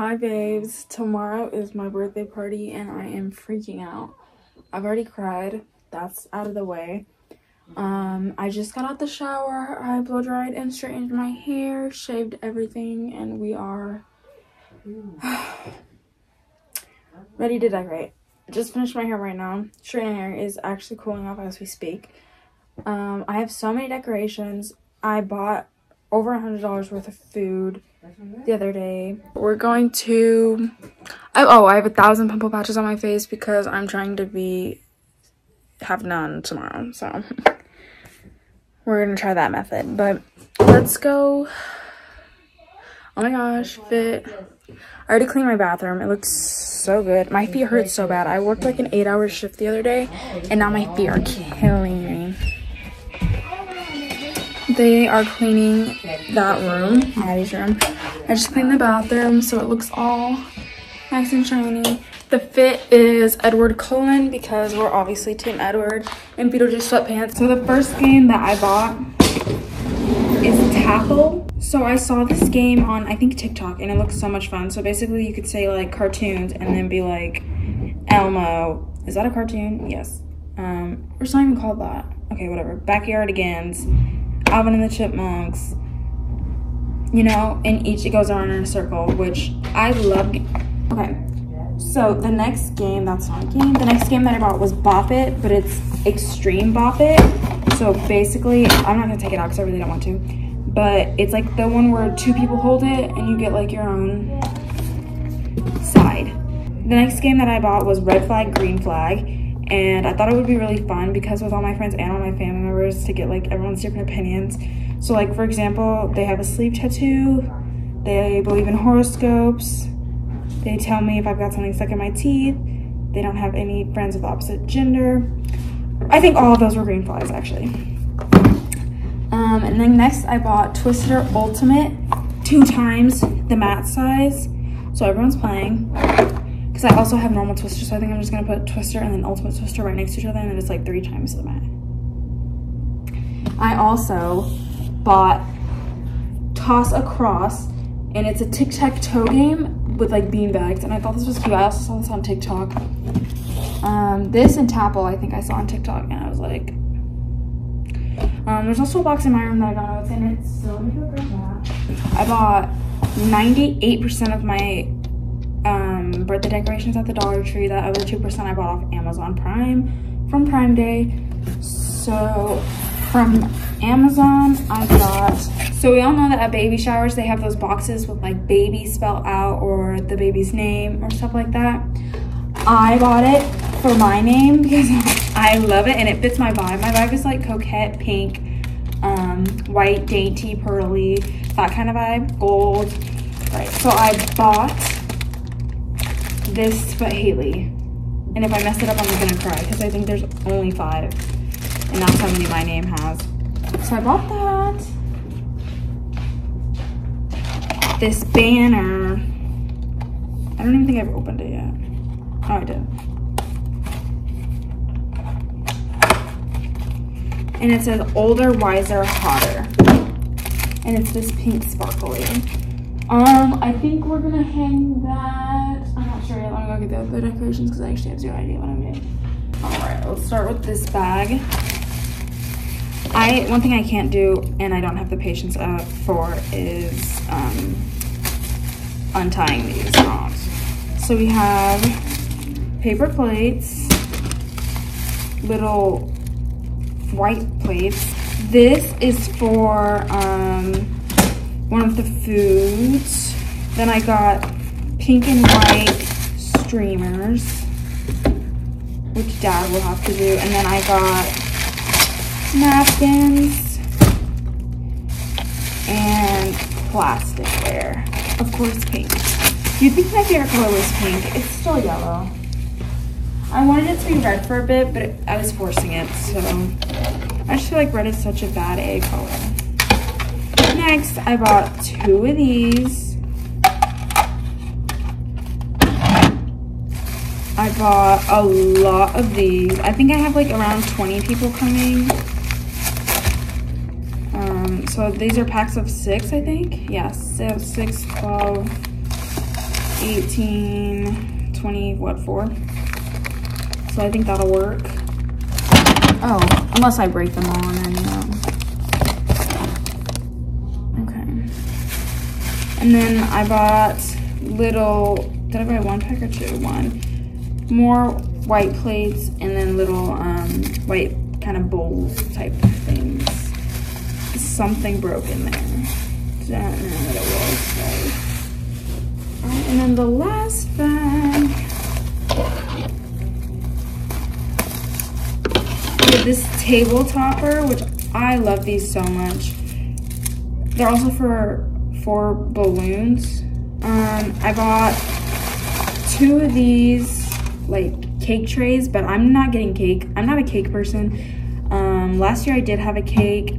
Hi babes, tomorrow is my birthday party and I am freaking out. I've already cried, that's out of the way. Um, I just got out the shower, I blow dried and straightened my hair, shaved everything, and we are ready to decorate. Just finished my hair right now. Straightening hair is actually cooling off as we speak. Um, I have so many decorations. I bought over a hundred dollars worth of food the other day. We're going to I, oh I have a thousand pimple patches on my face because I'm trying to be have none tomorrow. So we're gonna try that method. But let's go. Oh my gosh, fit. I already cleaned my bathroom. It looks so good. My feet hurt so bad. I worked like an eight hour shift the other day and now my feet are killing me. They are cleaning that room, Maddie's room. I just cleaned the bathroom so it looks all nice and shiny. The fit is Edward Cullen because we're obviously Team Edward and Beetlejuice sweatpants. So the first game that I bought is Tapple. So I saw this game on, I think, TikTok and it looks so much fun. So basically you could say like cartoons and then be like Elmo. Is that a cartoon? Yes. Um, or something called that. Okay, whatever. Backyardigans Alvin and the Chipmunks, you know, and each it goes around in a circle, which I love. Okay, so the next game, that's not a game, the next game that I bought was Bop It, but it's Extreme Bop It. So basically, I'm not gonna take it out because I really don't want to, but it's like the one where two people hold it and you get like your own side. The next game that I bought was Red Flag, Green Flag and I thought it would be really fun because with all my friends and all my family members to get like everyone's different opinions. So like for example, they have a sleeve tattoo, they believe in horoscopes, they tell me if I've got something stuck in my teeth, they don't have any friends of opposite gender. I think all of those were green flags actually. Um, and then next I bought Twister Ultimate, two times the mat size. So everyone's playing. Because I also have normal twister, so I think I'm just going to put twister and then ultimate twister right next to each other, and then it's like three times the mat. I also bought Toss Across, and it's a tic-tac-toe game with like bean bags, and I thought this was cute. I also saw this on TikTok. Um, this and Tapple, I think I saw on TikTok, and I was like, um, there's also a box in my room that I got out in it, so let me go grab that. I bought 98% of my um, birthday decorations at the Dollar Tree. That other 2% I bought off Amazon Prime from Prime Day. So from Amazon, I got, so we all know that at baby showers, they have those boxes with like baby spelled out or the baby's name or stuff like that. I bought it for my name because I love it and it fits my vibe. My vibe is like coquette, pink, um, white, dainty, pearly, that kind of vibe, gold. Right, so I bought this but Haley. And if I mess it up, I'm gonna cry because I think there's only five. And that's how many my name has. So I bought that. This banner. I don't even think I've opened it yet. Oh, I did. And it says older, wiser, hotter. And it's this pink sparkly. Um, I think we're gonna hang that. I'm not sure yet. Let me go get the other decorations because I actually have zero idea what I'm doing. All right, let's start with this bag. I one thing I can't do and I don't have the patience uh, for is um, untying these knots. So we have paper plates, little white plates. This is for um, one of the foods. Then I got pink and white streamers, which dad will have to do. And then I got napkins and plasticware. Of course, pink. You'd think my favorite color was pink. It's still yellow. I wanted it to be red for a bit, but I was forcing it, so I just feel like red is such a bad A color. Next, I bought two of these. I bought a lot of these. I think I have like around 20 people coming. So these are packs of six, I think. Yes, so 6, 12, 18, 20, what, four? So I think that'll work. Oh, unless I break them all and then, um, okay. And then I bought little, did I buy one pack or two? One. More white plates and then little um, white kind of bowls type. Something broken there. Don't know what it was. And then the last bag. This table topper, which I love these so much. They're also for for balloons. Um, I bought two of these like cake trays, but I'm not getting cake. I'm not a cake person. Um, last year I did have a cake.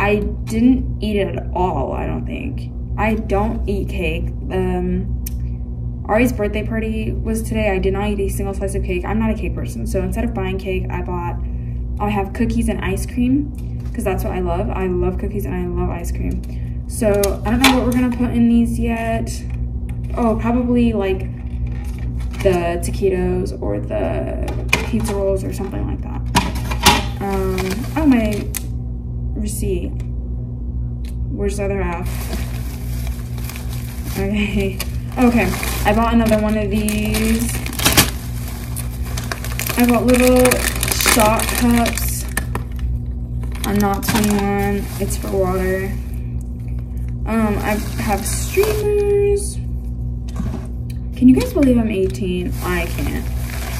I didn't eat it at all, I don't think. I don't eat cake. Um, Ari's birthday party was today. I did not eat a single slice of cake. I'm not a cake person. So instead of buying cake, I bought, I have cookies and ice cream because that's what I love. I love cookies and I love ice cream. So I don't know what we're gonna put in these yet. Oh, probably like the taquitos or the pizza rolls or something like that. Receipt. Where's the other half? Okay. Okay, I bought another one of these. I bought little shot cups. I'm not 21. It's for water. Um, I have streamers. Can you guys believe I'm 18? I can't.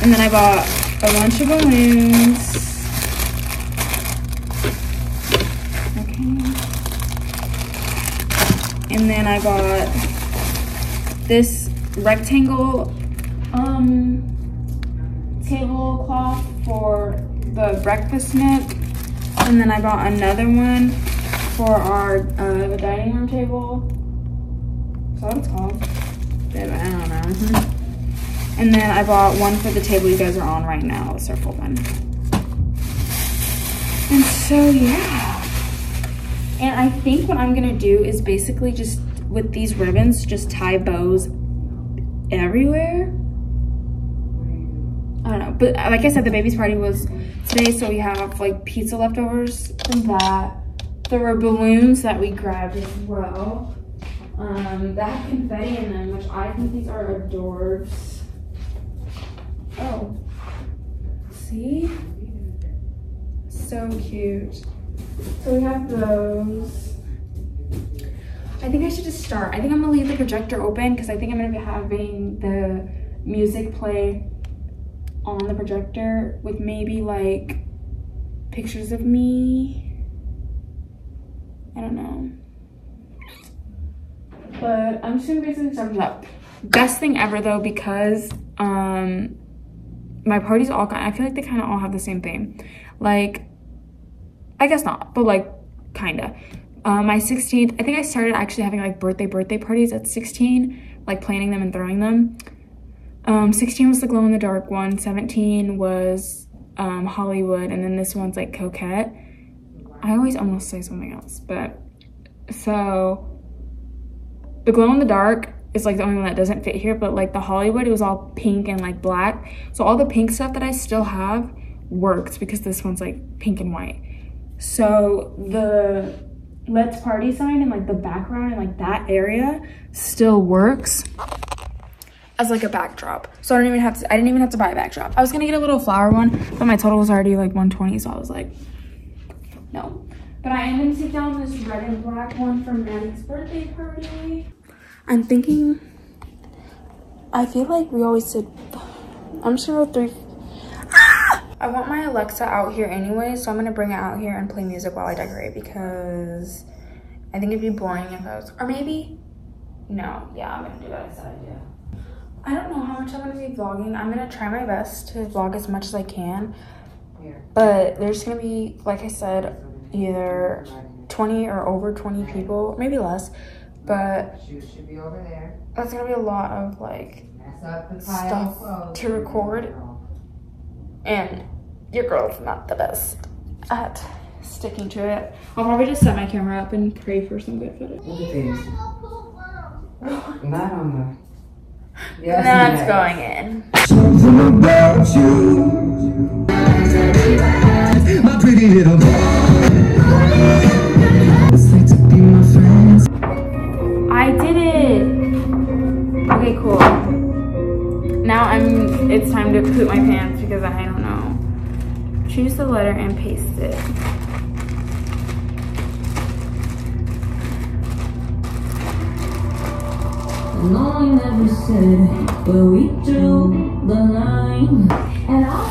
And then I bought a bunch of balloons. And then I bought this rectangle um, tablecloth for the breakfast nook. And then I bought another one for our uh, the dining room table. Is that what it's called? I don't know. And then I bought one for the table you guys are on right now, the circle one. And so, yeah. And I think what I'm gonna do is basically just, with these ribbons, just tie bows everywhere. I don't know, but like I said, the baby's party was today, so we have like pizza leftovers from that. There were balloons that we grabbed as well um, that confetti in them, which I think these are adorbs. Oh, see? So cute. So we have those. I think I should just start. I think I'm gonna leave the projector open because I think I'm gonna be having the music play on the projector with maybe like pictures of me. I don't know. But I'm just gonna basically start it up. Best thing ever though, because um my parties all I feel like they kind of all have the same theme. Like, I guess not, but like kinda. Uh, my 16th, I think I started actually having like birthday birthday parties at 16, like planning them and throwing them. Um, 16 was the glow in the dark one, 17 was um, Hollywood, and then this one's like Coquette. I always almost say something else, but so the glow in the dark is like the only one that doesn't fit here, but like the Hollywood, it was all pink and like black. So all the pink stuff that I still have worked because this one's like pink and white. So the let's party sign and like the background and like that area still works as like a backdrop. So I don't even have to, I didn't even have to buy a backdrop. I was gonna get a little flower one, but my total was already like 120, so I was like, no. But I am gonna take down this red and black one from Maddie's birthday party. I'm thinking, I feel like we always did, I'm just gonna go three. I want my Alexa out here anyway, so I'm gonna bring it out here and play music while I decorate because I think it'd be boring if I was, or maybe, no, yeah, I'm gonna do that as I do. I don't know how much I'm gonna be vlogging. I'm gonna try my best to vlog as much as I can, but there's gonna be, like I said, either 20 or over 20 people, maybe less, but that's gonna be a lot of like stuff to record. And your girl's not the best at sticking to it. I'll probably just set my camera up and pray for some good footage. Not on Yes, That's yes. going in. Something about you. My pretty little It's Now I'm. It's time to poop my pants because I don't know. Choose the letter and paste it. No one ever said we drew the line, I